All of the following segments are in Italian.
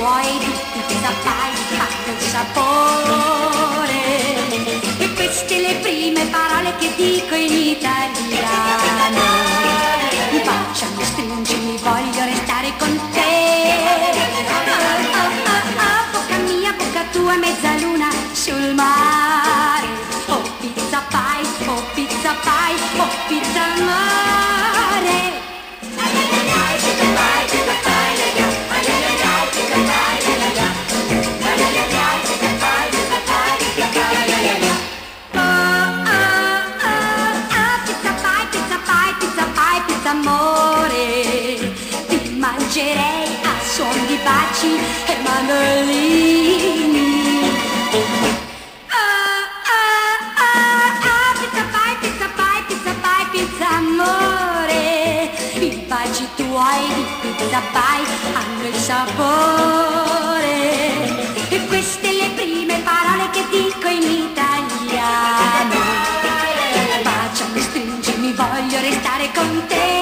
tuoi tutti pizza pie fatto il sapore. E queste le prime parole che dico in italiano. Mi baciami, stringimi, voglio restare con te. Oh, oh, oh, mezza mangerei a suon di baci e mandolini. Oh, oh, oh, oh, pizza pie, pizza pie, pizza pie, pizza amore. I baci tuoi di pizza pie hanno il sapore. E queste le prime parole che dico in italiano. Baciami, stringimi, voglio restare con te.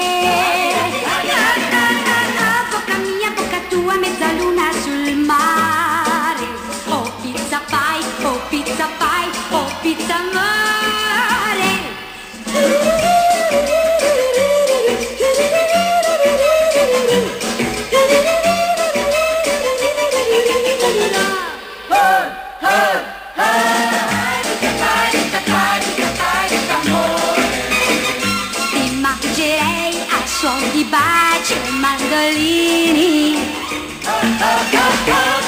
Pizza pie, oh pizza mare. Ti mangerei a suon di baci e mandolini. I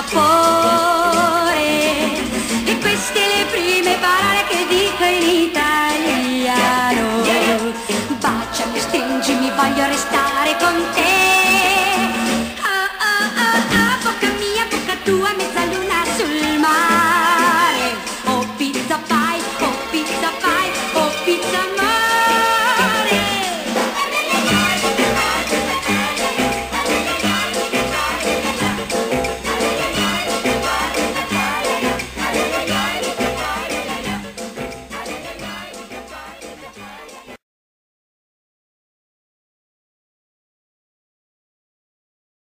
vapore e queste le prime parole che dico in italiano. Baciami stringimi voglio restare con te. Ah ah ah ah bocca mia bocca tua mi